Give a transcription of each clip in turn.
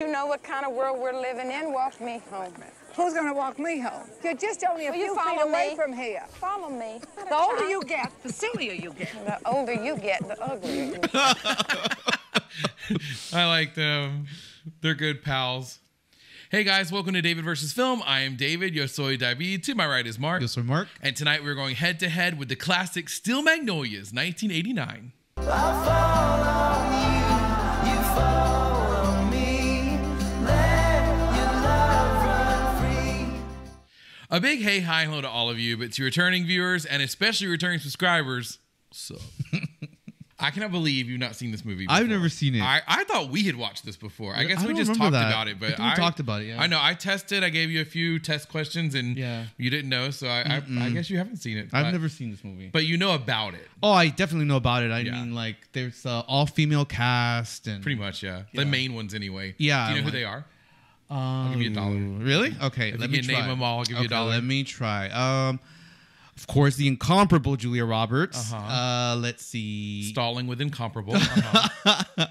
You know what kind of world we're living in. Walk me home. Who's going to walk me home? You're just only a Will you few feet follow away me? from here. Follow me. The older you get, the sillier you get. The older you get, the uglier you get. I like them. They're good pals. Hey guys, welcome to David versus Film. I am David, yo soy David. To my right is Marc. Yes, sir, Marc. And tonight we're going head to head with the classic Steel Magnolias, 1989. A big hey, hi, hello to all of you, but to returning viewers and especially returning subscribers, so I cannot believe you've not seen this movie. I've never seen it. I, I thought we had watched this before. I guess I we just talked that. about it, but I we talked about it, yeah. I know I tested. I gave you a few test questions, and Yeah. you didn't know, so I, I, I guess you haven't seen it. I've but- never seen this movie. but you know about it, oh, I definitely know about it. I Yeah. mean, like, there's uh, all female cast and pretty much. Yeah, the main ones anyway. Yeah, Do you know who like- they are? I'll give you a dollar. Really? Okay. If let me try. name 'em all, I'll give you a dollar. Let me try. Um, of course, the incomparable Julia Roberts. Uh-huh. Uh, let's see. Stalling with incomparable. Uh-huh.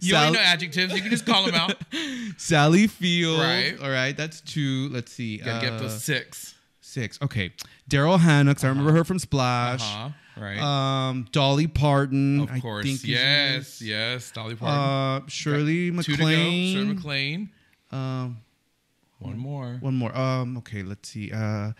you Sal- ain't no adjectives. You can just call them out. Sally Field. Right. All right. That's two. Let's see. Gotta get uh, those six. six. Okay. Daryl Hannah. 'cause I remember her from Splash. Uh-huh. Right. Um, Dolly Parton. of I course. yes. Yes. Dolly. Parton. Uh, Shirley Two to. Shirley MacLaine. Um, One more. one more. Um, okay, let's see. Uh,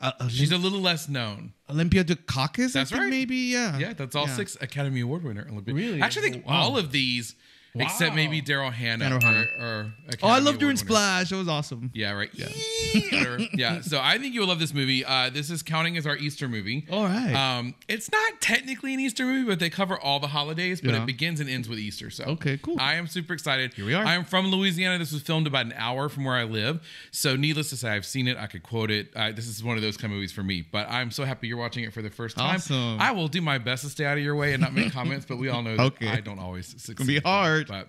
uh, She's a little less known. Olympia Dukakis. That's right. Maybe. Yeah. Yeah, that's all Yeah. six Academy Award winner. Olympia. Really? Actually, I think Wow. all of these, except maybe Daryl Hannah, Daryl Hannah. Are, are Oh, I Academy loved her in Award winners. Splash. That was awesome. Yeah, right. Yeah. Whatever. yeah. So I think you'll love this movie. Uh, this is counting as our Easter movie. All right. Um, it's not technically an Easter movie, but they cover all the holidays, but Yeah. it begins and ends with Easter. So Okay, cool. I am super excited. Here we are. I am from Louisiana. This was filmed about an hour from where I live. So needless to say, I've seen it. I could quote it. Uh, this is one of those kind of movies for me. But I'm so happy you're watching it for the first time. Awesome. I will do my best to stay out of your way and not make comments, but we all know that Okay. I don't always succeed. gonna be hard. But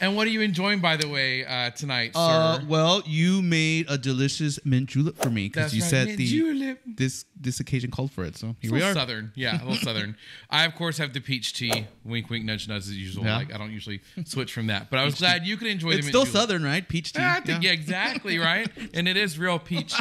and what are you enjoying, by the way, uh, tonight, Uh, sir? well, you made a delicious mint julep for me because you right, said the julep. this this occasion called for it. So here we are, southern, yeah, a little southern. I of course have the peach tea. Wink, wink, nudge, nudge as usual. Yeah. Like I don't usually switch from that, but I was glad you could enjoy the It's mint still julep. southern, right? Peach tea. Yeah, I think, yeah. exactly right. And it is real peach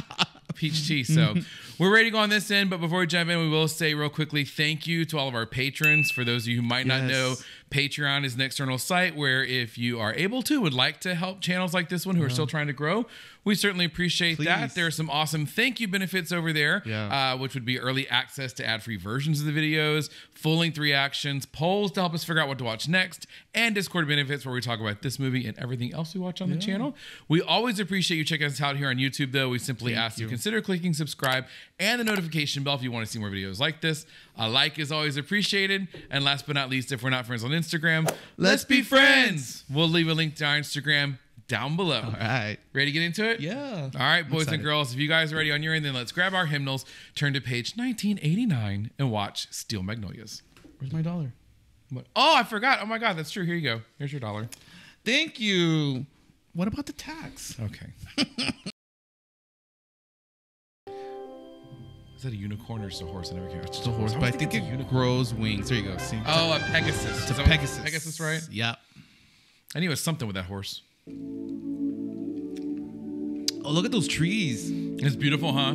peach tea. So we're ready to go on this end. But before we jump in, we will say real quickly thank you to all of our patrons. For those of you who might not know, Patreon is an external site where if you are able to, would like to help channels like this one who are still trying to grow, we certainly appreciate that. Please. There are some awesome thank you benefits over there, Yeah. uh, which would be early access to ad free versions of the videos, full length reactions, polls to help us figure out what to watch next, and Discord benefits where we talk about this movie and everything else we watch on the channel. We always appreciate you checking us out here on YouTube, though. We simply ask you consider clicking subscribe and the notification bell if you want to see more videos like this. A like is always appreciated. And last but not least, if we're not friends on Instagram, let's, be friends. We'll leave a link to our Instagram down below. All right. Ready to get into it? Yeah. All right, boys and girls, if you guys are ready on your end, then let's grab our hymnals, turn to page 1989, and watch Steel Magnolias. Where's my dollar? What? Oh, I forgot. Oh my God, that's true. Here you go. Here's your dollar. Thank you. What about the tax? Okay. Is that a unicorn or just a horse? I never care. It's just a horse, but I think it grows wings. There you go. See? Oh, a Pegasus. it's a Pegasus. Pegasus, right? Yep. I knew it was something with that horse. Oh, look at those trees. It's beautiful, huh?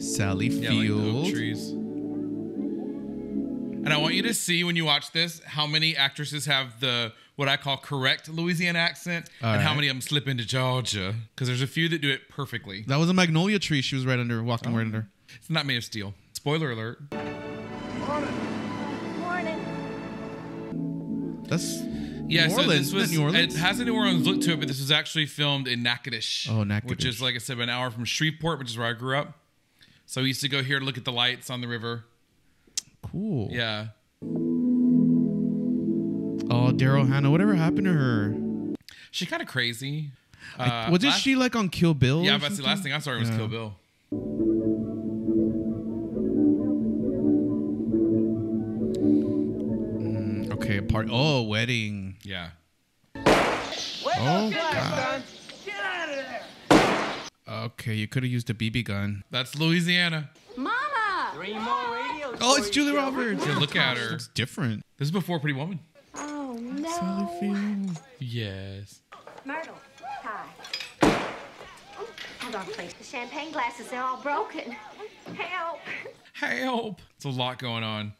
Sally Yeah, like oak Field. trees. And I want you to see when you watch this how many actresses have the what I call correct Louisiana accent, All and how many of them slip into Georgia. Because there's a few that do it perfectly. that was a magnolia tree. She was right under, walking Oh. right under. It's not made of steel. Spoiler alert. Morning. That's Yeah, New so Orleans. this was New Orleans? it has a New Orleans look to it, but this was actually filmed in Natchitoches. Oh, Natchitoches. Which is like I said, an hour from Shreveport, which is where I grew up. So we used to go here to look at the lights on the river. cool. Yeah. Oh, Daryl Hannah. Whatever happened to her? She's kind of crazy. Uh, Wasn't last- she like on Kill Bill? Yeah, or but the last thing I saw her was Yeah. Kill Bill. Okay, part. Oh, wedding. Yeah. Oh God. Okay, you could have used a BB gun. That's Louisiana. Mama! Oh, it's Julia Roberts. Yeah, look at her. It's different. This is before Pretty Woman. Oh, No. Yes. Myrtle, hi. Hold on, please. The champagne glasses, they're all broken. Help. Help! It's a lot going on.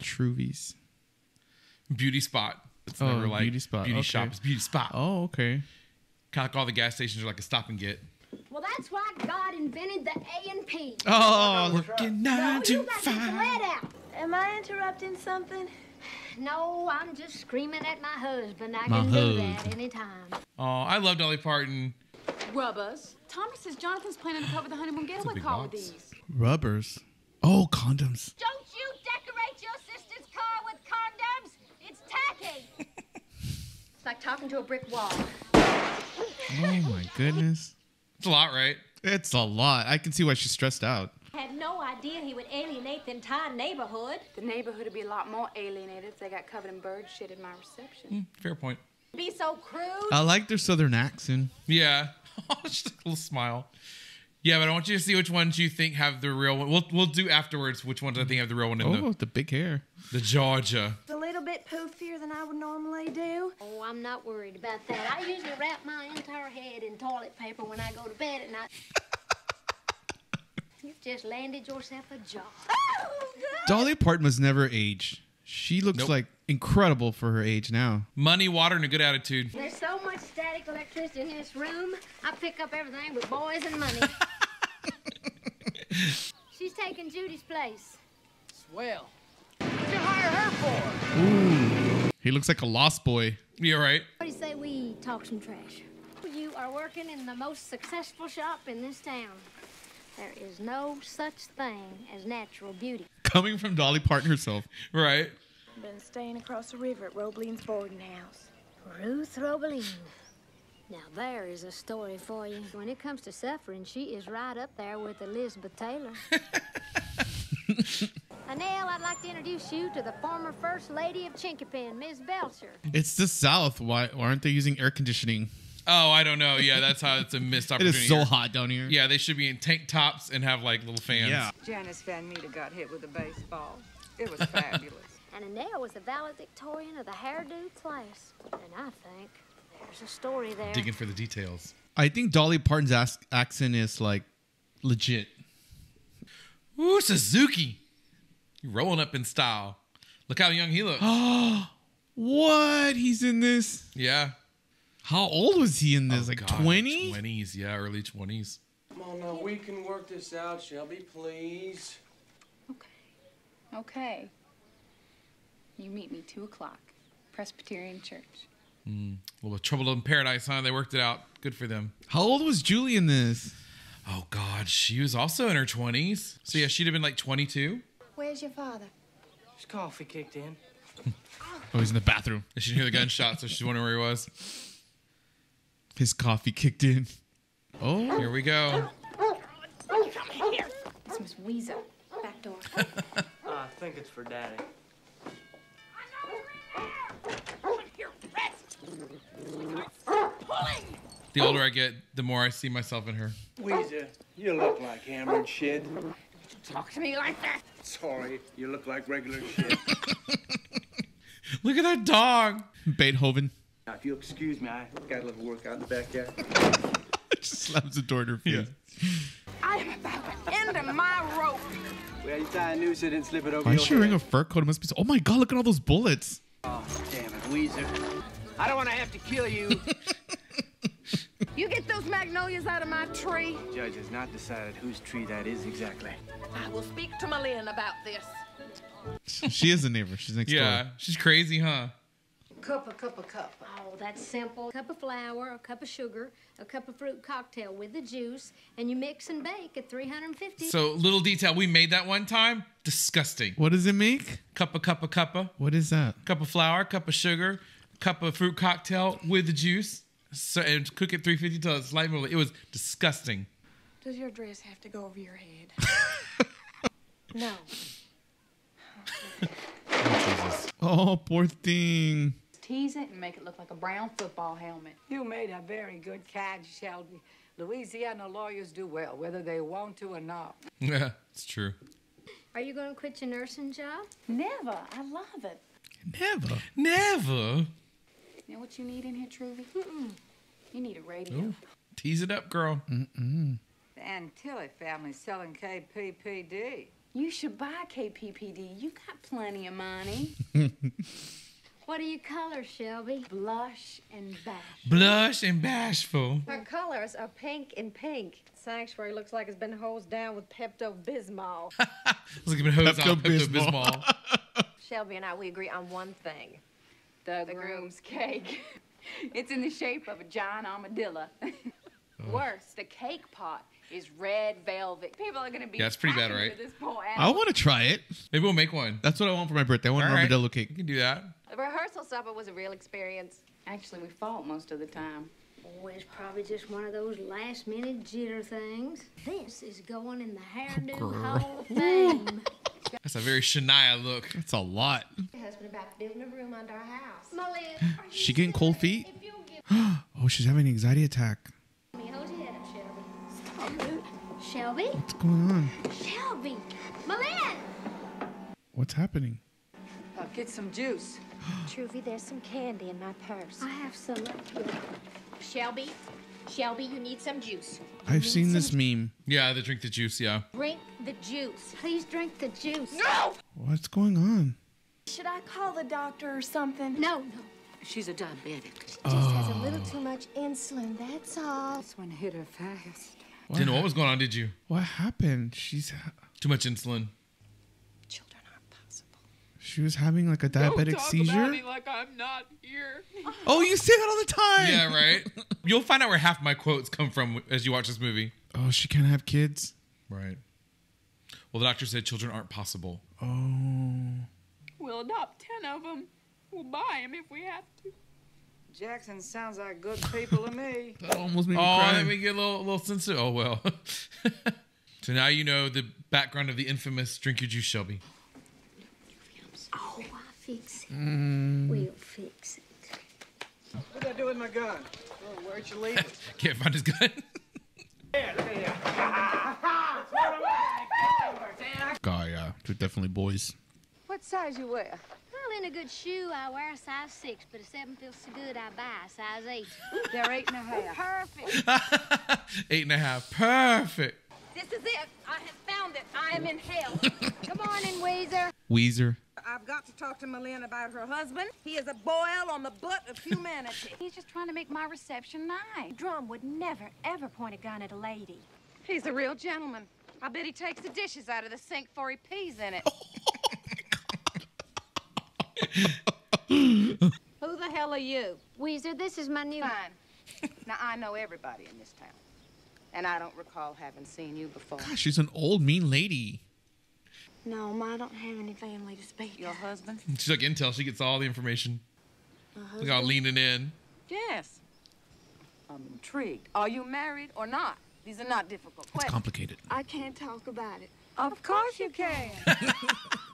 Truvy's. Beauty spot. It's Oh, never like beauty spot, Beauty okay. shop. It's beauty spot. Oh, okay. Kind of like all the gas stations are like a stop and get. Well, that's why God invented the A and P. Oh, Working No, nine you to got to five. let out. Am I interrupting something? No, I'm just screaming at my husband. I My can do that anytime. Oh, I love Dolly Parton. Rubbers. Tommy says Jonathan's planning to cover the honeymoon getaway big car with box. these. rubbers. Oh, condoms. Don't you decorate your sister's car with condoms? It's tacky. it's like talking to a brick wall. Oh my goodness. It's a lot, right? It's a lot. I can see why she's stressed out. Had no idea he would alienate the entire neighborhood. The neighborhood would be a lot more alienated if they got covered in bird shit at my reception. Hmm, fair point. Be so crude. I like their southern accent. Yeah. Just a little smile. Yeah, but I want you to see which ones you think have the real one. We'll we'll do afterwards which ones I think have the real one in Oh, the big hair. the the Georgia. It's a little bit poofier than I would normally do. Oh, I'm not worried about that. I usually wrap my entire head in toilet paper when I go to bed at night. You've just landed yourself a job. Dolly Parton must never aged. She looks Nope. like incredible for her age now. Money, water, and a good attitude. There's so much static electricity in this room. I pick up everything but boys and money. She's taking Judy's place. Swell. What'd you hire her for? He looks like a lost boy. Yeah, right. What do you say we talk some trash? You are working in the most successful shop in this town. There is no such thing as natural beauty. Coming from Dolly Parton herself. Right. Been staying across the river at Robeline's boarding house. Ruth Robeline. Now there is a story for you. When it comes to suffering, she is right up there with Elizabeth Taylor. Annelle, I'd like to introduce you to the former First Lady of Chinquapin, Miss Belcher. It's the South. Why, why aren't they using air conditioning? Oh, I don't know. Yeah, that's how it's a missed It opportunity. is so here. hot down here. Yeah, they should be in tank tops and have like little fans. Yeah. Janice Van Meter got hit with a baseball. It was fabulous. And Annelle was the valedictorian of the hairdo class. And I think there's a story there. Digging for the details. I think Dolly Parton's ac- accent is like legit. Ooh, Suzuki. You rolling up in style. Look how young he looks. What? He's in this? yeah. How old was he in this? Oh, like God, 20? 20s, yeah, early 20s. Come on now, we can work this out, Shelby, please. Okay. Okay. You meet me two o'clock, Presbyterian Church. A little bit trouble in paradise, huh? They worked it out. Good for them. How old was Julie in this? Oh, God. She was also in her 20s. So, yeah, she'd have been like 22. Where's your father? His coffee kicked in. Oh, he's in the bathroom. She didn't hear the gunshot, so she's wondering where he was. His coffee kicked in. Oh, Here we go. It's Miss Ouiser. Back door. Ah, I think it's for Daddy. The older I get, the more I see myself in her. Ouiser, you look like hammered shit. Talk to me like that. Sorry, you look like regular shit. Look at that dog. Beethoven. Now, if you'll excuse me, I got a little work out in the backyard. Just slams the door in her face. I am about to end my rope. Well, you tie a noose it and slip it over Why is she wearing a fur coat? It must be so. Oh my god, look at all those bullets. Oh, damn it, Ouiser. I don't want to have to kill you. You get those magnolias out of my tree. Judge has not decided whose tree that is exactly. I will speak to M'Lynn about this. she is a neighbor. She's next Yeah, door. she's crazy, huh? Cup a cup a cup. Oh, that's simple. A cup of flour, a cup of sugar, a cup of fruit cocktail with the juice, and you mix and bake at 350. So, little detail. We made that one time. Disgusting. What does it make? Cup of cup of cuppa. What is that? Cup of flour, cup of sugar, cup of fruit cocktail with the juice. So, and cook it 350 till it's light. It was disgusting. Does your dress have to go over your head? no. Oh, oh, poor thing. Tease it and make it look like a brown football helmet. You made a very good catch, Shelby. Louisiana lawyers do well, whether they want to or not. Yeah, it's true. Are you going to quit your nursing job? Never. I love it. Never. Never. You know what you need in here, Truvy? You need a radio. Tease it up, girl. The Antilli family selling KPPD. You should buy KPPD. You got plenty of money. What are your colors, Shelby? Blush and bash. Blush and bashful. Her colors are pink and pink. Sanctuary looks like it's been hosed down with Pepto Bismol. Look at me hose on Pepto-Bismol. Pepto-Bismol. Shelby and I, we agree on one thing. The, The groom's cake. it's in the shape of a giant armadillo. Worse, the cake pot is red velvet. People are gonna be. Yeah, it's pretty bad, right? This poor I want to try it. Maybe we'll make one. That's what I want for my birthday. I want All an right. armadillo We cake. can do that. The rehearsal supper was a real experience. Actually, we fought most of the time. Oh, it's probably just one of those last minute jitter things. This is going in the hairdo girl. Hall of Fame. That's a very Shania look. That's a lot. My husband about building a room under our house. Melissa, are you She getting cold feet? Give Oh, she's having an anxiety attack. me hold your head up, Shelby. Shelby? What's going on? Shelby! M'Lynn! What's happening? Uh, get some juice. Truvy, there's some candy in my purse. I have some up here. Shelby, Shelby, you need some juice. I've seen this meme. Yeah, the drink the juice, yeah. Drink the juice. Please drink the juice. No! What's going on? Should I call the doctor or something? No, no. She's a diabetic. She just has a little too much insulin, that's all. This one hit her fast. Didn't know what was going on, did you? What happened? She's ha- Too much insulin. Children aren't possible. she was having like a diabetic seizure. like I'm not here. Oh, you say that all the time. Yeah, right? You'll find out where half my quotes come from as you watch this movie. Oh, she can't have kids. Right. Well, the doctor said children aren't possible. Oh. We'll adopt ten of them. We'll buy them if we have to. Jackson sounds like good people to me. That almost made me Oh, cry. then we get a little, little sensitive. Oh, well. so now you know the background of the infamous Drink Your Juice Shelby. Oh, I'll fix it. Mm. We'll fix it. What'd I do with my gun? Oh, where'd you leave it? Can't find his gun. God, yeah. They're definitely boys. What size you wear? Well, in a good shoe, I wear a size six, but if seven feels so good, I buy a size eight. They're eight and a half. Perfect. Eight and a half. Perfect. This is it. I have found it. I am in hell. Come on in, Ouiser. Ouiser. I've got to talk to M'Lynn about her husband. He is a boil on the butt of humanity. He's just trying to make my reception nice. Drum would never, ever point a gun at a lady. He's a real gentleman. I bet he takes the dishes out of the sink before he pees in it. Who the hell are you? Ouiser, this is my new. Fine. Now, I know everybody in this town. And I don't recall having seen you before. Gosh, she's an old mean lady. No, Ma, I don't have any family to speak Your husband? She's like Intel. She gets all the information. My Look husband? how leaning in. Yes. I'm intrigued. Are you married or not? These are not difficult It's questions. complicated. I can't talk about it. Of course you can.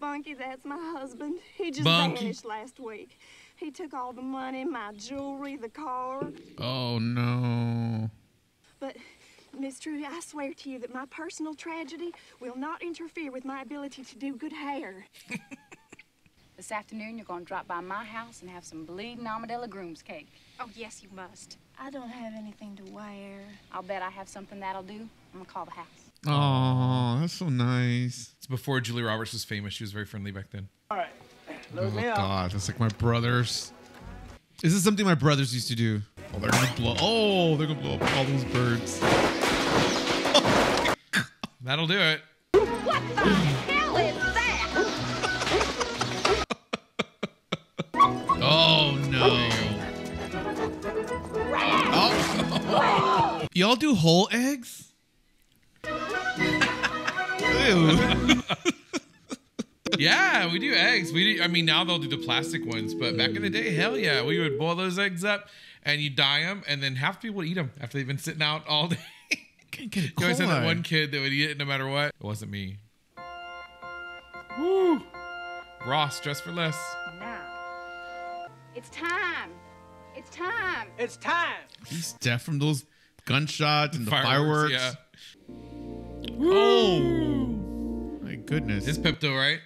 Bunky, that's my husband. He just Bunky. vanished last week. He took all the money, my jewelry, the car. Oh, no. But, Miss Truvy, I swear to you that my personal tragedy will not interfere with my ability to do good hair. This afternoon, you're going to drop by my house and have some bleeding armadillo groom's cake. Oh, yes, you must. I don't have anything to wear. I'll bet I have something that'll do. I'm going to call the house. Oh, that's so nice. It's before Julie Roberts was famous. She was very friendly back then. All right. Oh, Load me up. God. That's like my brothers. This is something my brothers used to do. Oh, they're gonna blow. Oh, they're gonna blow up all those birds. That'll do it. What the hell is that? Oh no. Oh. Y'all do whole eggs? Ew. Yeah, we do eggs. We do, I mean, now they'll do the plastic ones, but back in the day, hell yeah, we would boil those eggs up and you dye them, and then half the people would eat them after they've been sitting out all day. Can't get it You always had that one kid that would eat it no matter what. It wasn't me. Woo! Ross, dress for less. Now, it's time. It's time. It's time. He's deaf from those gunshots and the Fireworks, fireworks. yeah. Oh, my goodness. It's Pepto, right?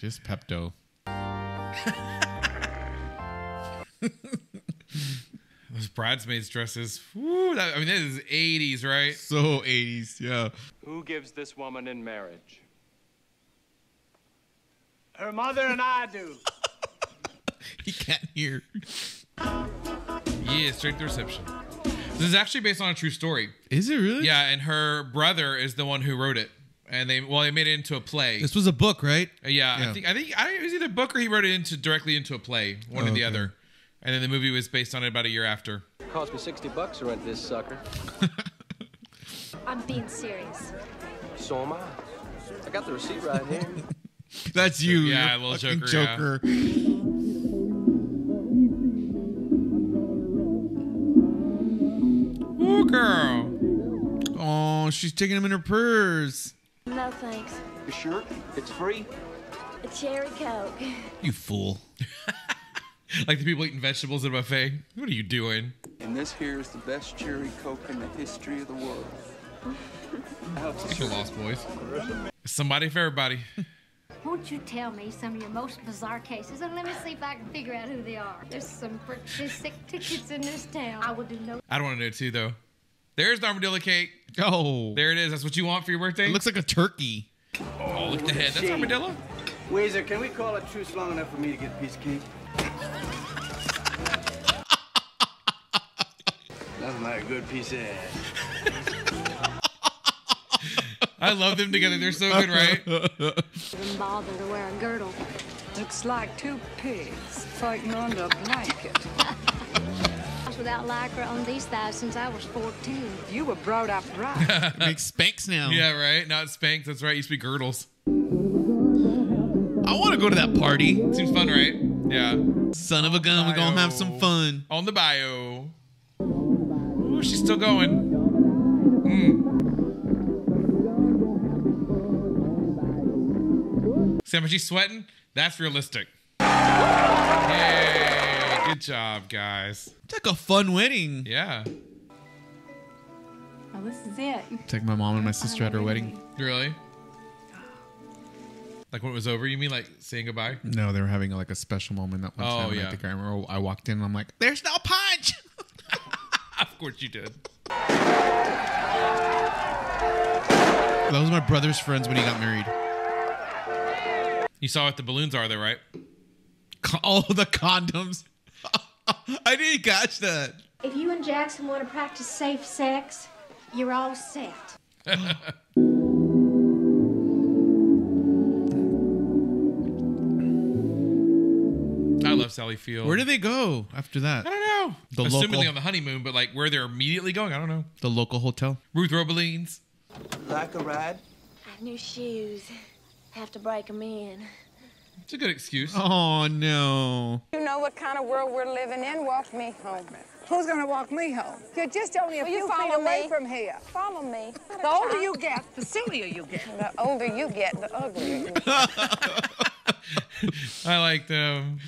Just Pepto. Those bridesmaids dresses. Woo, that, I mean, that is 80s, right? So 80s, yeah. Who gives this woman in marriage? Her mother and I do. He can't hear. Yeah, straight to reception. This is actually based on a true story. Is it really? Yeah, and her brother is the one who wrote it. And they well, they made it into a play. This was a book, right? Uh, yeah, Yeah. I think I think I, it was either a book or he wrote it into directly into a play, one Oh, or the okay. other. And then the movie was based on it about a year after. Cost me 60 bucks to rent this sucker. I'm being serious. So am I. I got the receipt right here. That's you. Yeah, you little fucking Joker, yeah. Oh, she's taking them in her purse. No thanks. You sure? It's free? A cherry coke. You fool. Like the people eating vegetables at a buffet. What are you doing? And this here is the best cherry coke in the history of the world. Take your lost boys. Somebody for everybody. Won't you tell me some of your most bizarre cases and let me see if I can figure out who they are? There's some pretty sick tickets in this town. I will do no. I don't want to know too though. There's the armadillo cake. Oh. There it is. That's what you want for your birthday. It looks like a turkey. Oh, look at the head. That's armadillo. Ouiser, can we call a truce long enough for me to get a piece of cake? Nothing like a good piece of ass. I love them together. They're so good, right? Even bother to wear a girdle. Looks like two pigs fighting under a blanket. I was without lycra on these thighs since I was 14. You were brought up right. Make makes Spanx now. yeah, right. Not Spanx. That's right. Used to be girdles. I want to go to that party. Seems fun, right? Yeah. Son of a gun, we're gonna have some fun. On the bayou. Ooh, she's still going. Mm. See how much she's sweating? That's realistic. Yay! Good job, guys. It's like a fun wedding. Yeah. Well, this is it. Take my mom and my sister at her wedding. Really? Like when it was over, you mean like saying goodbye? No, they were having like a special moment that one Oh, time. and yeah. I think I remember I walked in and I'm like, there's no punch. Of course you did. That was my brother's friends when he got married. You saw what the balloons are, though, right? Co- All the condoms. I didn't catch that. If you and Jackson want to practice safe sex, you're all set. I love Sally Field. Where do they go after that? I don't know. The Assumingly local- on the honeymoon, but like where they're immediately going, I don't know. The local hotel. Ruth Robelines. Like a ride? I have new shoes. Have to break them in. It's a good excuse. Oh no. You know what kind of world we're living in? Walk me home. Who's gonna walk me home? You're just only a Will you few feet follow away me? from here. Follow me. The older you get, the sillier you get. The older you get, the uglier you get. I like them.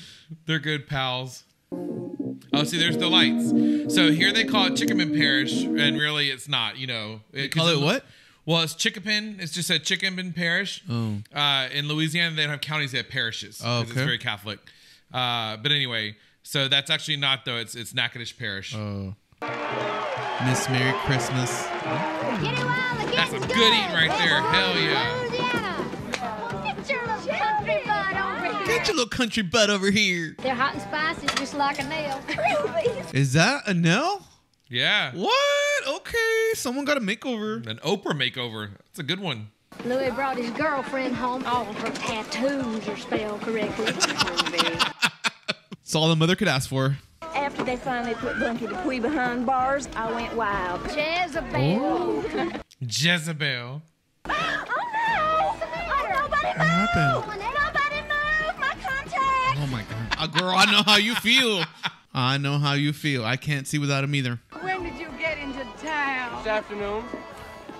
They're good pals. Oh, see, there's the lights. So here they call it Chinquapin Parish, and really it's not. You know, They call it what? Well, it's Chinquapin. It's just a Chinquapin Parish. Oh. Uh, in Louisiana, they don't have counties; they have parishes. Oh, 'cause okay. It's very Catholic. Uh, but anyway, so that's actually not though. It's it's Natchitoches Parish. Oh. Miss Merry Christmas. That's some good eating right there. Hell yeah. Get your little country butt over here. Get your little country butt over here. They're hot and spicy, just like a nail. Is that a no? Yeah. What? Okay. Someone got a makeover. An Oprah makeover. That's a good one. Louis brought his girlfriend home. All of her tattoos are spelled correctly. It's all the mother could ask for. After they finally put Bunky Dupuy behind bars, I went wild. Jezebel. Jezebel. Oh no! Nobody What happened? Nobody move! My contact! Oh my god. Uh, girl, I know how you feel. I know how you feel. I can't see without him either. This afternoon,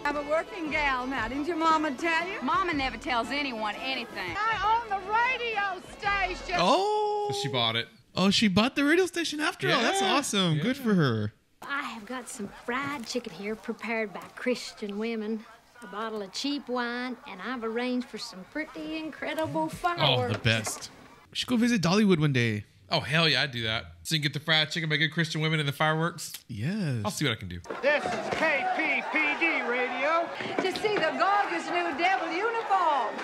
I'm a working gal now. Didn't your mama tell you? Mama never tells anyone anything. I own the radio station. Oh. She bought it. Oh, she bought the radio station after all. That's Yeah. awesome. Good for her. I have got some fried chicken here prepared by Christian women, a bottle of cheap wine, and I've arranged for some pretty incredible Oh, fireworks. the best. We should go visit Dollywood one day. Oh hell yeah, I'd do that. So you can get the fried chicken by good Christian women and the fireworks. Yes. I'll see what I can do. This is KPPD radio. To see the gorgeous new devil uniforms.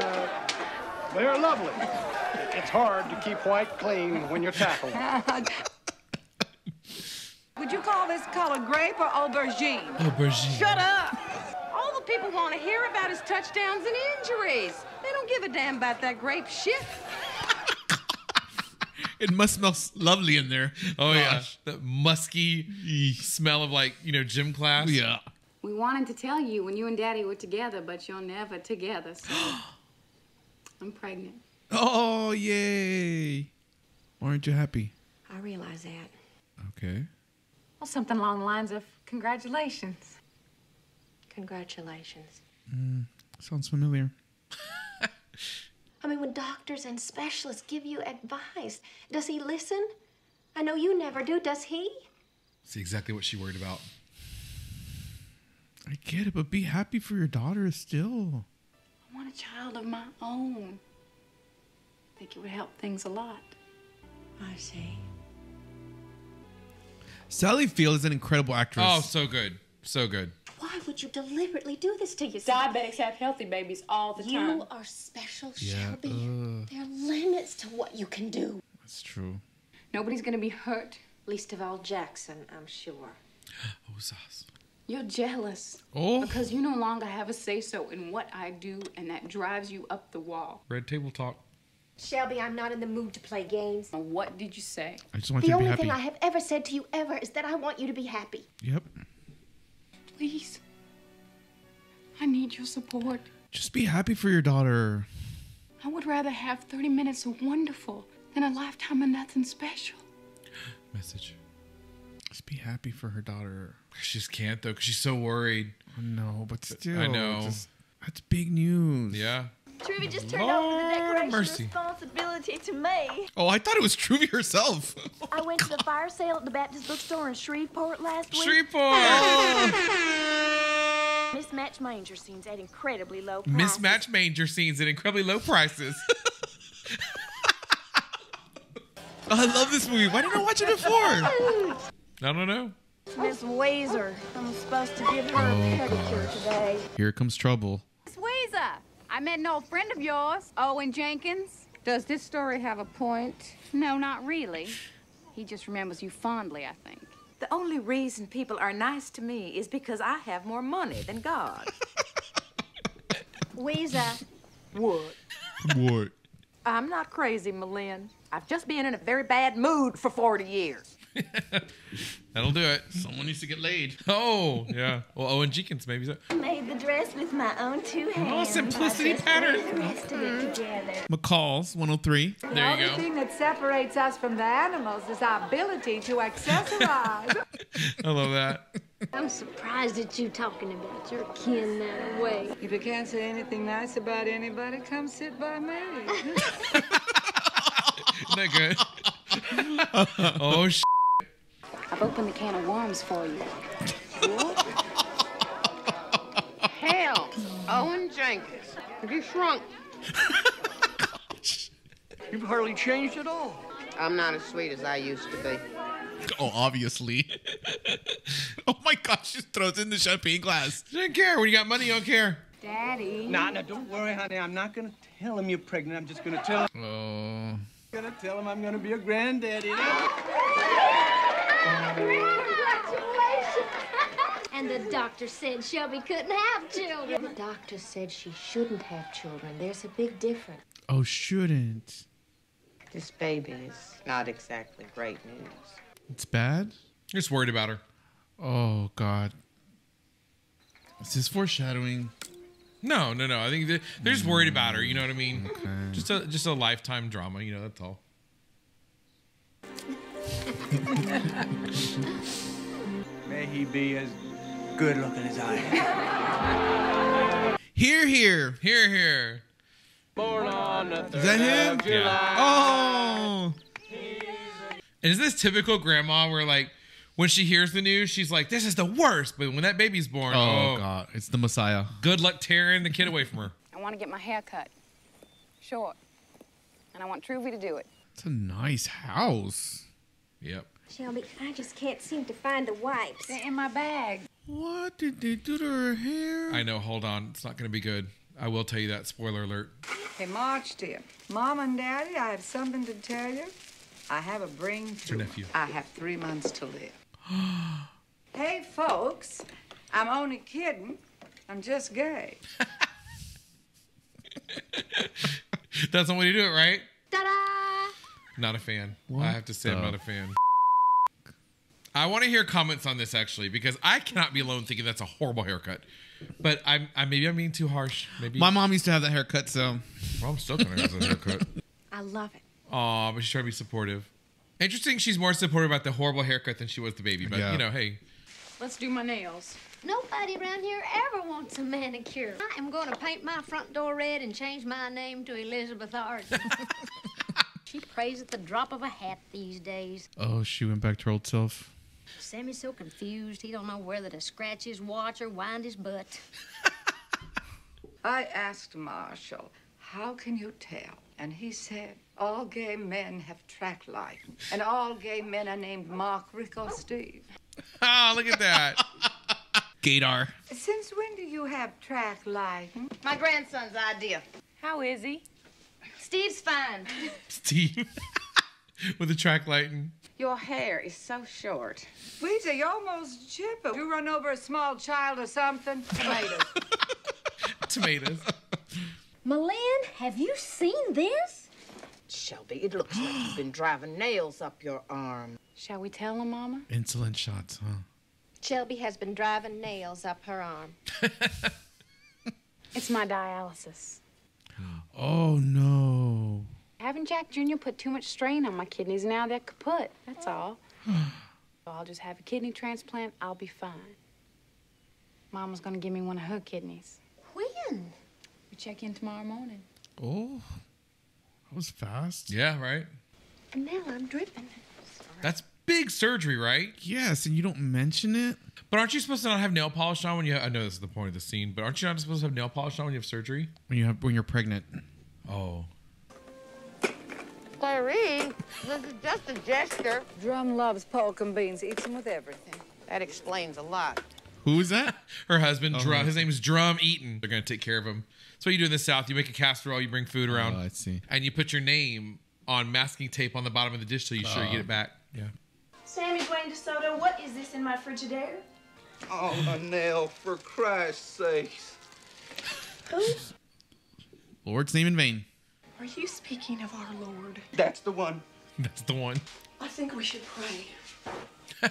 Uh, they're lovely. It's hard to keep white clean when you're tackled. Would you call this color grape or aubergine? Aubergine. Shut up! All the people want to hear about is touchdowns and injuries. They don't give a damn about that grape shit. It must smell lovely in there. Oh Gosh. yeah, that musky smell of like you know gym class. Yeah. We wanted to tell you when you and Daddy were together, but you're never together, so I'm pregnant. Oh yay! Aren't you happy? I realize that. Okay. Well, something along the lines of congratulations. Congratulations. Mm, sounds familiar. I mean, when doctors and specialists give you advice, does he listen? I know you never do, does he? See exactly what she worried about. I get it, but be happy for your daughter still. I want a child of my own. I think it would help things a lot. I see. Sally Field is an incredible actress. Oh, so good, so good. Why would you deliberately do this to yourself? Diabetics have healthy babies all the time. You are special, Yeah, Shelby. ugh. There are limits to what you can do. That's true. Nobody's gonna be hurt. Least of all Jackson, I'm sure. Oh, sauce. You're jealous. Oh. Because you no longer have a say so in what I do, and that drives you up the wall. Red table talk. Shelby, I'm not in the mood to play games. What did you say? I just want The you to be happy. The only thing I have ever said to you ever is that I want you to be happy. Yep. Please. I need your support. Just be happy for your daughter. I would rather have 30 minutes of wonderful than a lifetime of nothing special. Message. Just be happy for her daughter. She just can't though, because she's so worried. I know, but still. I know. just- that's big news. Yeah. Truvy just turned over the decoration mercy. responsibility to me. Oh, I thought it was Truvy herself. I went to the fire sale at the Baptist bookstore in Shreveport last week. Shreveport. Mismatched manger scenes at incredibly low prices. Mismatched manger scenes at incredibly low prices. I love this movie. Why didn't I watch it before? I don't know. Miss Ouiser, I'm supposed to give her a oh, pedicure today. Here comes trouble. Miss Ouiser, I met an old friend of yours, Owen Jenkins. Does this story have a point? No, not really. He just remembers you fondly, I think. The only reason people are nice to me is because I have more money than God. Ouiser, what? What? I'm not crazy, M'Lynn. I've just been in a very bad mood for 40 years. That'll do it. Someone needs to get laid. Oh, yeah. Well, Owen Jenkins, maybe so. I made the dress with my own two hands. Oh, simplicity I pattern. put The rest of it mm-hmm. together. McCall's 103. The only thing that separates us from the animals is our ability to accessorize. I love that. I'm surprised at you talking about your kin that way. if you can't say anything nice about anybody, come sit by me. Isn't that good? oh, sh- I've opened the can of worms for you. Hell, Owen Jenkins. have You shrunk. You've hardly changed at all. I'm not as sweet as I used to be. Oh, obviously. oh my gosh, she throws in the champagne glass. She didn't care. When you got money, you don't care. Daddy. Nah, nah, don't worry, honey. I'm not gonna tell him you're pregnant. I'm just gonna tell him. Oh. gonna tell him I'm gonna be a granddaddy. Congratulations! and the doctor said Shelby couldn't have children. The doctor said she shouldn't have children. There's a big difference. Oh, shouldn't. This baby is not exactly great news. It's bad? You're just worried about her. Oh, God. Is this foreshadowing? No, no, no. I think they're, they're just worried about her. You know what I mean? Okay. Just a just a lifetime drama. You know, that's all. May he be as good looking as I am. Here, here. Here, here. Born on the Is that him? Yeah. Oh. And is this typical grandma where like when she hears the news, she's like, "This is the worst," but when that baby's born, Oh, oh, God. It's the Messiah. good luck tearing the kid away from her. I want to get my hair cut. Short. and I want Truvy to do it. It's a nice house. Yep. Shelby, I just can't seem to find the wipes. They're in my bag. What did they do to her hair? I know. Hold on. It's not going to be good. I will tell you that. Spoiler alert. Hey, March, dear. Mom and Daddy, I have something to tell you. I have a brain your nephew. I have three months to live. hey, folks. I'm only kidding. I'm just gay. That's the way to do it, right? Ta-da! Not a fan. What I have to say, I'm not a fan. I want to hear comments on this actually because I cannot be alone thinking that's a horrible haircut. But I'm, I maybe I'm being too harsh. Maybe My mom used to have that haircut, so Well, I'm still gonna have that haircut. I love it. Aw, but she's trying to be supportive. Interesting. She's more supportive about the horrible haircut than she was the baby. But Yeah. you know, hey, Let's do my nails. Nobody around here ever wants a manicure. I am going to paint my front door red and change my name to Elizabeth Arden. she prays at the drop of a hat these days. oh, she went back to her old self. Sammy's so confused, he don't know whether to scratch his watch or wind his butt. I asked Marshall, how can you tell? And he said, all gay men have track light, and all gay men are named Mark, Rick, or Steve. ah, look at that. Gator. Since when do you have track lighting? My grandson's idea. How is he? Steve's fine. Steve with the track lighting. Your hair is so short. Lisa, you're almost chipper. You run over a small child or something? Tomatoes. Tomatoes. M'Lynn, have you seen this? Shelby, it looks like you've been driving nails up your arm. Shall we tell him, Mama? Insulin shots, huh? Shelby has been driving nails up her arm. It's my dialysis. Mm. Oh no. Having Jack Jr. put too much strain on my kidneys now they're kaput. That's all. so I'll just have a kidney transplant. I'll be fine. Mama's gonna give me one of her kidneys. When? We check in tomorrow morning. Oh, that was fast. Yeah, right. And now I'm dripping. That's big surgery, right? Yes, and you don't mention it. But aren't you supposed to not have nail polish on when you? I know this is the point of the scene, but aren't you not supposed to have nail polish on when you have surgery? When you have when you're pregnant. Oh. Clairee, this is just a gesture. Drum loves pork and beans, eats them with everything. That explains a lot. Who is that? Her husband, Oh, Drum. her His name is Drum Eaton. They're gonna take care of him. That's what you do in the South. You make a casserole, you bring food around, Oh, I see. and you put your name on masking tape on the bottom of the dish so you sure you get Oh. it back. Yeah. Sammy DeSoto, what is this in my Frigidaire? Oh, Nell, for Christ's sake. Who? Lord's name in vain. Are you speaking of our Lord? That's the one. That's the one. I think we should pray.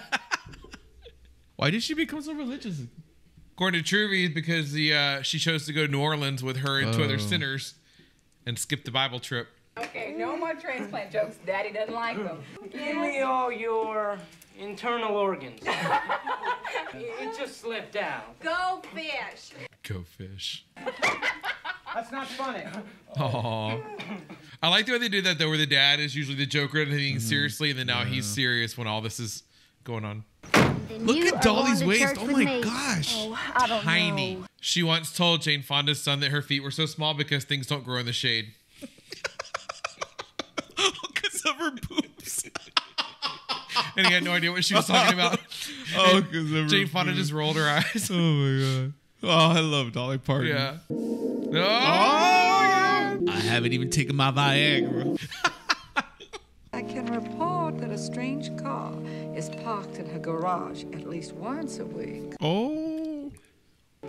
Why did she become so religious? According to Truvy, because the uh, she chose to go to New Orleans with her and two other Oh. sinners, and skip the Bible trip. Okay, no more transplant jokes. Daddy doesn't like them. Give me all your internal organs. it just slipped out. Go fish. Go fish. That's not funny. Aww. I like the way they do that though, where the dad is usually the joker and taking mm-hmm. seriously, and then now he's serious when all this is going on. Then Look at Dolly's waist. Oh my me. gosh. Oh, I don't Tiny. know. She once told Jane Fonda's son that her feet were so small because things don't grow in the shade. Because of her boobs. And he had no idea what she was talking about. Oh, And 'cause of her Jane Fonda just rolled her eyes. Oh my god. Oh, I love Dolly Parton. Yeah. Oh, Oh, I haven't even taken my Viagra. I can report that a strange car is parked in her garage at least once a week. Oh.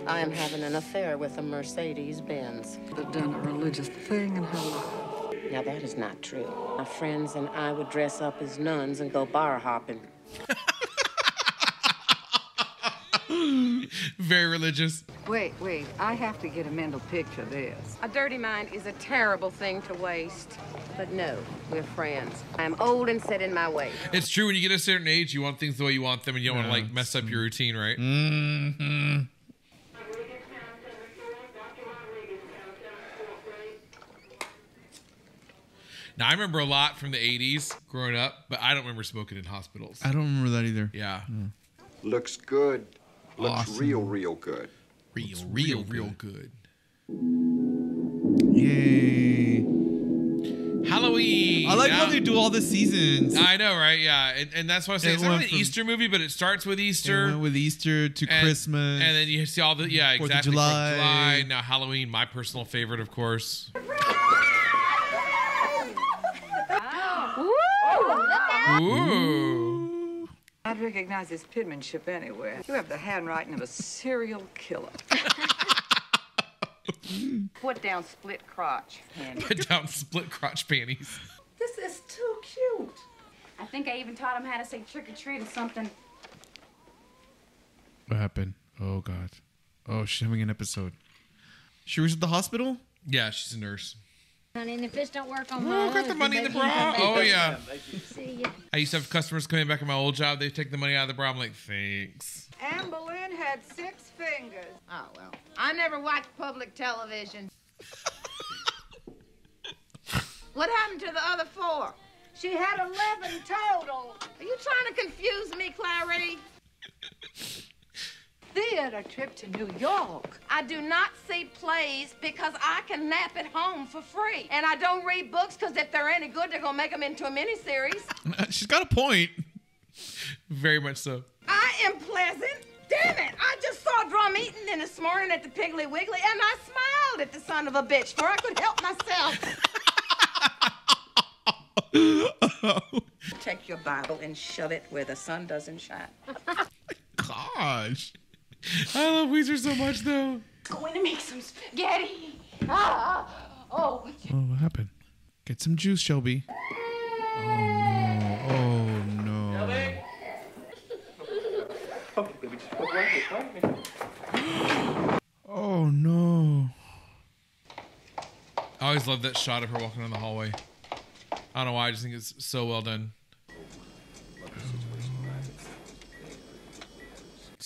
I am having an affair with a Mercedes Benz. But done a religious thing in her life. Now, that is not true. My friends and I would dress up as nuns and go bar hopping. Very religious. Wait, wait. I have to get a mental picture of this. A dirty mind is a terrible thing to waste. But no, we're friends. I'm old and set in my ways. It's true when you get a certain age, you want things the way you want them, and you don't want to like mess up your routine, right? Mm-hmm. Now I remember a lot from the '80s growing up, but I don't remember smoking in hospitals. I don't remember that either. Yeah, Looks good. Looks Awesome. real, real good. Real, real, real good. Yay. Halloween I like yeah. how they do all the seasons. I know, right? Yeah, and, and that's why I say It it's not went an Easter movie, but it starts with It Easter. went with Easter to and- Christmas. and then you see all the yeah, Fourth of exactly. July. July. Now Halloween, my personal favorite, of course. Ooh. I'd recognize his penmanship anywhere. You have the handwriting of a serial killer. Put down split crotch, Andy. Put down split crotch panties. This is too cute. I think I even taught him how to say trick or treat or something. What happened? Oh God. Oh, she's having an episode. She was at the hospital. Yeah, she's a nurse. Honey, and if this don't work on my got the husband, money in the maybe bra. can Oh make yeah. See ya. I used to have customers coming back at my old job. They take the money out of the bra. I'm like, thanks. Anne Boleyn had six fingers. Oh, well. I never watched public television. what happened to the other four? She had 11 total. Are you trying to confuse me, Clairee? Theater trip to New York. I do not see plays because I can nap at home for free. And I don't read books because if they're any good, they're going to make them into a miniseries. She's got a point. Very much so. I am pleasant. Damn it! I just saw Drum Eatenton this morning at the Piggly Wiggly, and I smiled at the son of a bitch, for I could help myself. Take your Bible and shove it where the sun doesn't shine. Gosh. I love Ouiser so much, though. Going to make some spaghetti. Ah, oh, Oh, what happened? Get some juice, Shelby. Oh no. Oh no. Oh no. I always love that shot of her walking down the hallway. I don't know why. I just think it's so well done.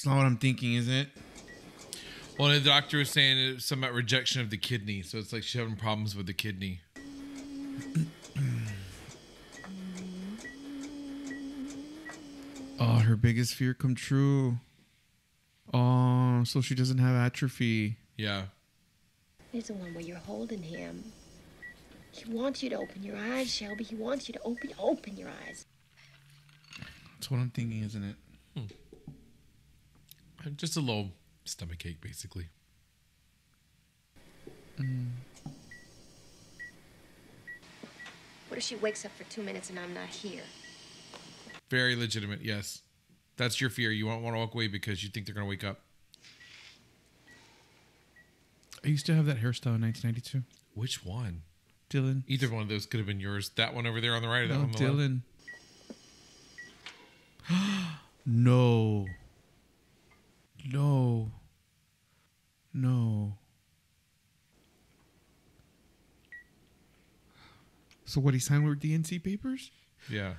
It's not what I'm thinking, is it? Well, the doctor was saying it was something about rejection of the kidney, so it's like she's having problems with the kidney. Oh, her biggest fear come true. Oh, so she doesn't have atrophy. Yeah. There's the one where you're holding him. He wants you to open your eyes, Shelby. He wants you to open open your eyes. That's what I'm thinking, isn't it? Hmm. Just a little stomach ache, basically. What if she wakes up for two minutes and I'm not here? Very legitimate, yes. That's your fear. You won't want to walk away because you think they're going to wake up. I used to have that hairstyle in 1992. Which one? Dylan. Either one of those could have been yours. That one over there on the right or that No, one on the left? Dylan. no. No. No. So what he signed with DNC papers? Yeah.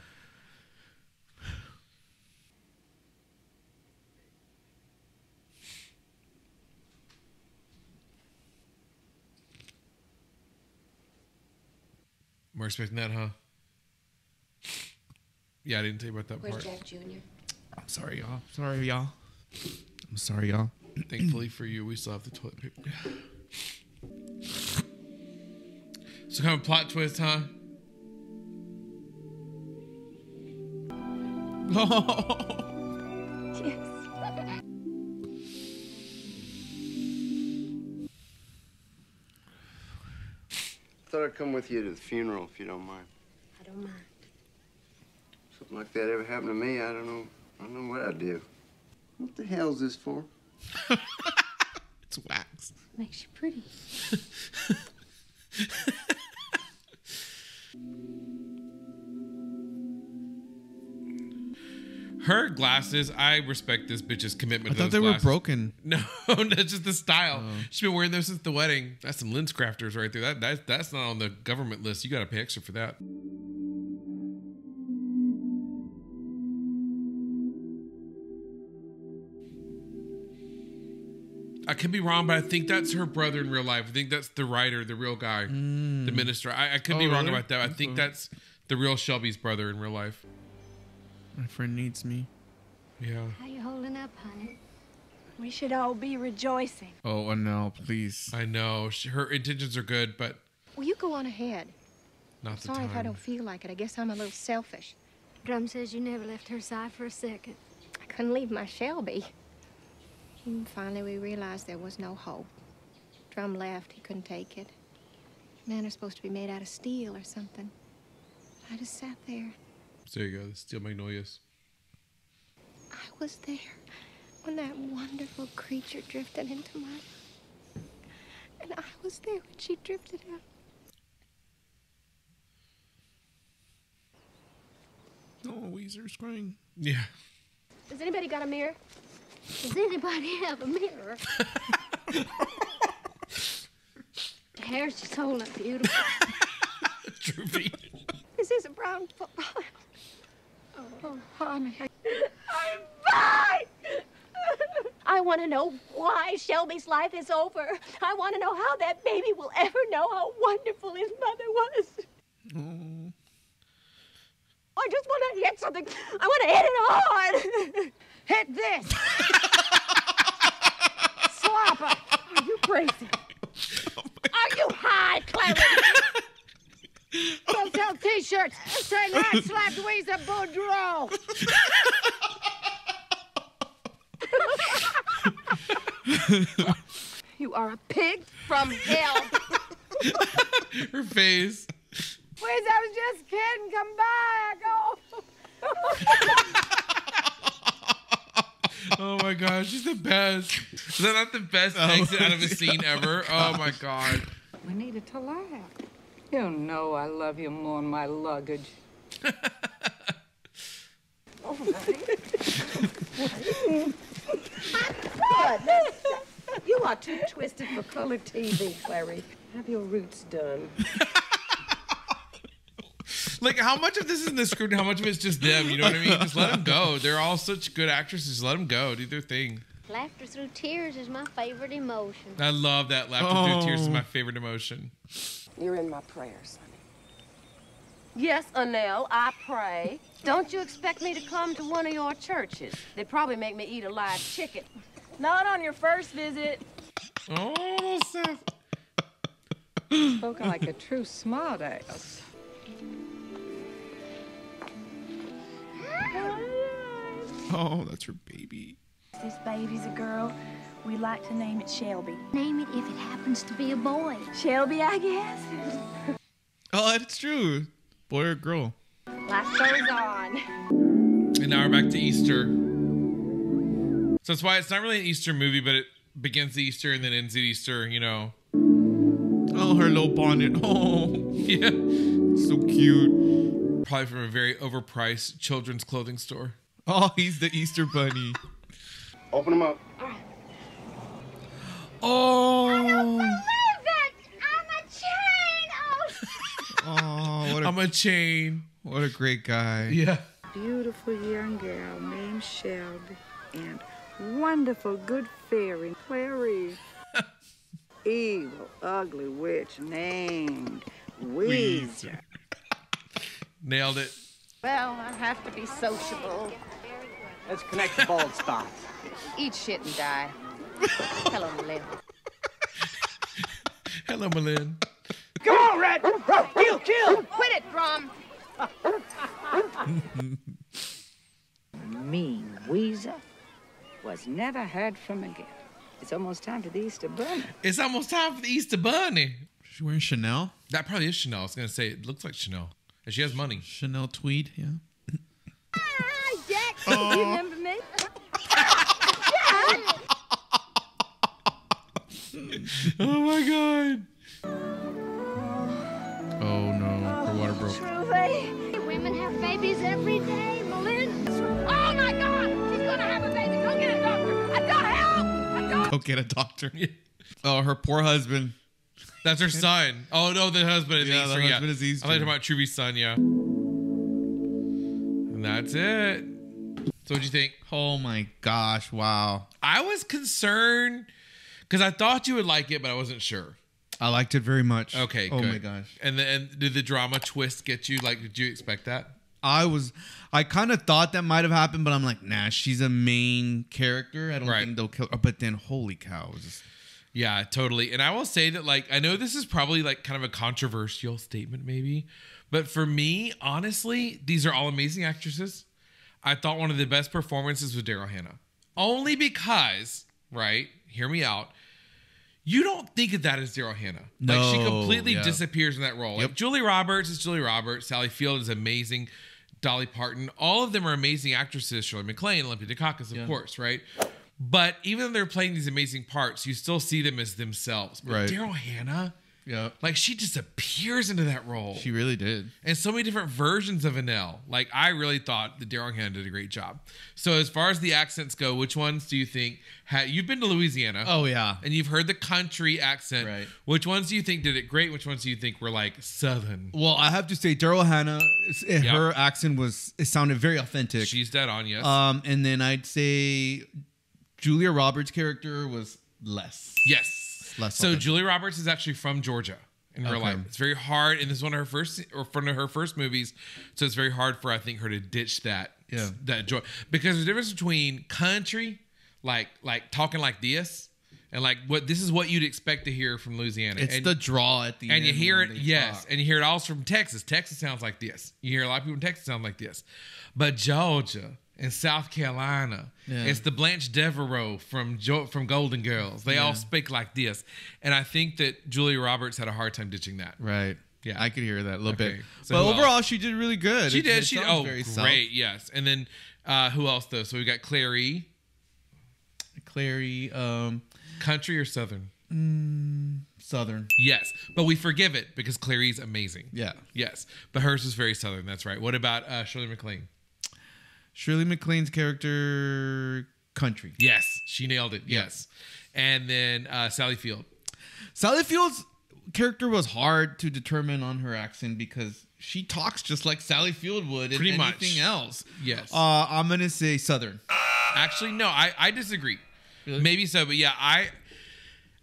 More expecting that, huh? Yeah, I didn't tell you about that Where's part. Jack Jr.? I'm sorry, y'all. Sorry, y'all. I'm sorry, y'all. Thankfully for you, we still have the toilet paper. So kind of plot twist, huh? Yes. Thought I'd come with you to the funeral if you don't mind. I don't mind. Something like that ever happened to me, I don't know. I don't know what I'd do. What the hell's this for? It's wax. Makes you pretty. Her glasses, I respect this bitch's commitment I to thought those they were broken. No, that's just the style. Oh. She's been wearing those since the wedding. That's some LensCrafters right there. That, that that's not on the government list. You got to pay extra for that. I could be wrong, but I think that's her brother in real life. I think that's the writer, the real guy, mm. the minister. I, I could Oh, be wrong really? about that. I think that's the real Shelby's brother in real life. My friend needs me. Yeah. How you holding up, honey? We should all be rejoicing. Oh, no, please. I know. She, her intentions are good, but Well, you go on ahead. Not the Sorry if I don't feel like it. I guess I'm a little selfish. Drum says you never left her side for a second. I couldn't leave my Shelby. And finally, we realized there was no hope. Drum left. He couldn't take it. Men are supposed to be made out of steel or something. I just sat there. So there you go. The Steel Magnolias. I was there when that wonderful creature drifted into my life. And I was there when she drifted out. Oh, Ouiser's crying. Yeah. Has anybody got a mirror? Does anybody have a mirror? the hair's just holding up beautiful. Droopy. This is a brown football. Oh, oh honey. I'm fine! I want to know why Shelby's life is over. I want to know how that baby will ever know how wonderful his mother was. Mm. I just want to hit something. I want to hit it hard. Hit this. Are you crazy? Are you high, Clarence? Don't sell t-shirts. Straight line slapped Ouiser Boudreaux. you are a pig from hell. Her face. Please, I was just kidding. Come back. Oh. Oh my gosh, she's the best. Is that not the best oh. exit out of a scene ever? Oh my god. We needed to laugh. You know I love you more than my luggage. Oh my. My goodness. You are too twisted for color TV, Clairee. Have your roots done. Like, how much of this is in the script and how much of it's just them? You know what I mean? Just let them go. They're all such good actresses. Let them go. Do their thing. Laughter through tears is my favorite emotion. I love that. Laughter through tears is Oh. my favorite emotion. You're in my prayers, honey. Yes, Annelle, I pray. Don't you expect me to come to one of your churches? They'd probably make me eat a live chicken. Not on your first visit. Oh, Seth. Spoken like a true smartass. Oh, that's her baby. This baby's a girl. We like to name it Shelby. Name it if it happens to be a boy. Shelby, I guess. Oh, that's true. Boy or girl? Life goes on. And now we're back to Easter. So that's why it's not really an Easter movie, but it begins at Easter and then ends at Easter, you know. Oh, her little bonnet. Oh, Yeah. so cute. Probably from a very overpriced children's clothing store. Oh, he's the Easter bunny. Open them up. Oh. My chain. Oh. oh, what a, I'm a chain. what a great guy. Yeah. beautiful young girl named Shelby and wonderful good fairy Clairee. Evil, ugly witch named Ouiser. Nailed it. Well, I have to be sociable. Let's connect the bald spots. Eat shit and die. Hello, Lynn. Hello, M'Lynn. Come on, Red! Kill, kill! Quit it, Drum. Me, Ouiser, was never heard from again. It's almost time for the Easter bunny. It's almost time for the Easter Bunny. She's wearing Chanel. That probably is Chanel. I was going to say, it looks like Chanel. And she has money. Chanel tweed. Yeah. Hi, Jack. Oh. You remember me? Oh my God. Oh no, her water broke. Truly. Women have babies every day, M'Lynn. Oh my God! She's gonna have a baby. Go get a doctor. I don't help. I don't. Go get a doctor. Oh, her poor husband. That's her son. Oh no, the husband is Yeah, the husband yeah. is Easter. I thought you were talking about Truvy's son. Yeah. And that's it. So what'd you think? Oh my gosh! Wow. I was concerned because I thought you would like it, but I wasn't sure. I liked it very much. Okay. Oh good. my gosh. And then and did the drama twist get you? Like, did you expect that? I was, I kind of thought that might have happened, but I'm like, nah, she's a main character. I don't Right. think they'll kill her. But then, holy cow, it was just, Yeah, totally. And I will say that, like, I know this is probably like kind of a controversial statement, maybe, but for me, honestly, these are all amazing actresses. I thought one of the best performances was Daryl Hannah, only because, right? Hear me out. You don't think of that as Daryl Hannah. like she completely yeah. disappears in that role. Like Julie Roberts is Julie Roberts. Sally Field is amazing. Dolly Parton. All of them are amazing actresses. Shirley MacLaine, Olympia Dukakis, of Yeah. course, right? But even though they're playing these amazing parts, you still see them as themselves. But Right. Daryl Hannah, Yeah. like she disappears into that role. She really did. and so many different versions of Annelle. Like I really thought that Daryl Hannah did a great job. So as far as the accents go, which ones do you think? Ha- you've been to Louisiana. Oh yeah. And you've heard the country accent. Right. Which ones do you think did it great? Which ones do you think were like Southern? Well, I have to say, Daryl Hannah, eh, Yep. her accent was it sounded very authentic. She's dead on, yes. Um, and then I'd say Julia Roberts' character was less. Yes. Less so. Julie Roberts is actually from Georgia in real Okay. life. It's very hard, and this is one of her first or one of her first movies. So it's very hard for I think her to ditch that Yeah. that joy because the difference between country, like like talking like this. And like what this is what you'd expect to hear from Louisiana. It's and, the draw at the and you hear it, yes, talk. and you hear it also from Texas. Texas sounds like this. You hear a lot of people in Texas sound like this, but Georgia and South Carolina, Yeah. it's the Blanche Devereaux from jo- from Golden Girls. They all speak like this, and I think that Julia Roberts had a hard time ditching that. Right. Yeah. I could hear that a little Okay. bit. So but who else? overall, she did really good. She It- did. it She oh very great, South. yes. And then uh, who else though? So we got Clairee, Clairee, um, country or southern? mm, Southern. Yes, but we forgive it because Clairee's amazing. Yeah. Yes, but hers was very southern. That's right. What about uh, Shirley MacLaine? Shirley MacLaine's character, country. Yes, she nailed it. Yes, and then uh, Sally Field. Sally Field's character was hard to determine on her accent because she talks just like Sally Field would in Pretty much. anything else. Yes. Uh, I'm gonna say Southern. Actually, no, I, I disagree. Maybe so, but yeah, I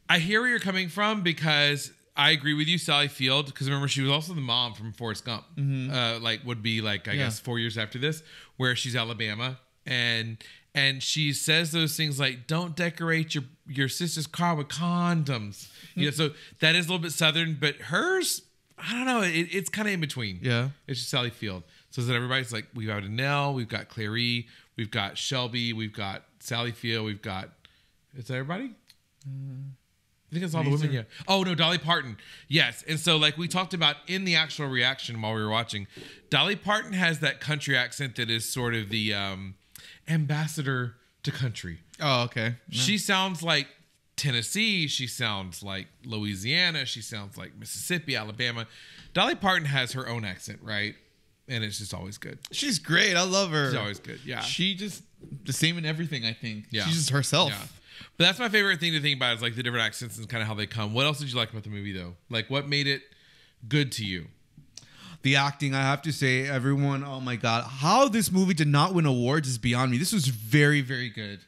I hear where you're coming from because I agree with you, Sally Field, because remember she was also the mom from Forrest Gump. Mhm. Uh, like would be like I Yeah. guess four years after this, where she's Alabama and and she says those things like don't decorate your your sister's car with condoms. You know, so that is a little bit southern, but hers, I don't know, it, it's kind of in between. Yeah. It's just Sally Field. So that everybody's like, we've got Nell, we've got Clairee, we've got Shelby, we've got Sally Field, we've got. Is that everybody? I think it's all the women. Yeah. Oh no, Dolly Parton. Yes, and so like we talked about in the actual reaction while we were watching, Dolly Parton has that country accent that is sort of the um, ambassador to country. Oh, okay. She sounds like Tennessee. She sounds like Louisiana. She sounds like Mississippi, Alabama. Dolly Parton has her own accent, right? And it's just always good. She's great. I love her. She's always good. Yeah. She just the same in everything. I think. Yeah. She's just herself. Yeah. But that's my favorite thing to think about is like the different accents and kind of how they come. What else did you like about the movie though? Like what made it good to you? The acting, I have to say, everyone, oh my god, how this movie did not win awards is beyond me. This was very, very good.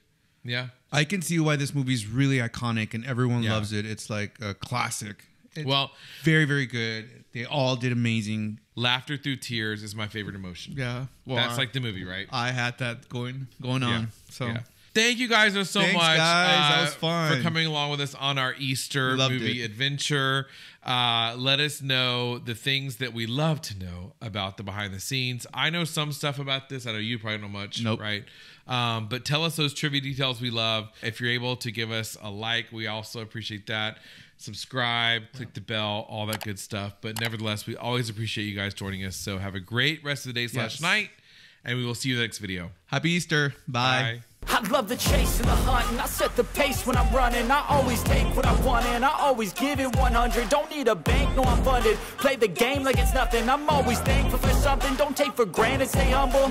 Yeah. I can see why this movie is really iconic and everyone Yeah. loves it. It's like a classic. It's Well- very, very good. They all did amazing. Laughter through tears is my favorite emotion. Yeah. Well, that's I- like the movie, right? I had that going going on. Yeah. So Yeah. Thank you guys so Thanks, much guys. Uh, was fun. for coming along with us on our Easter Loved movie it. adventure. Uh, let us know the things that we love to know about the behind the scenes. I know some stuff about this. I know you probably know much, Nope. right? Um, but tell us those trivia details we love. If you're able to give us a like, we also appreciate that. Subscribe, click the bell, all that good stuff. But nevertheless, we always appreciate you guys joining us. So have a great rest of the day slash night, and we will see you in the next video. happy Easter. Bye. Bye. I love the chase and the hunt, and I set the pace when I'm running. I always take what I want, and I always give it 100. Don't need a bank, no, I'm funded. Play the game like it's nothing. I'm always thankful for something. Don't take for granted, stay humble.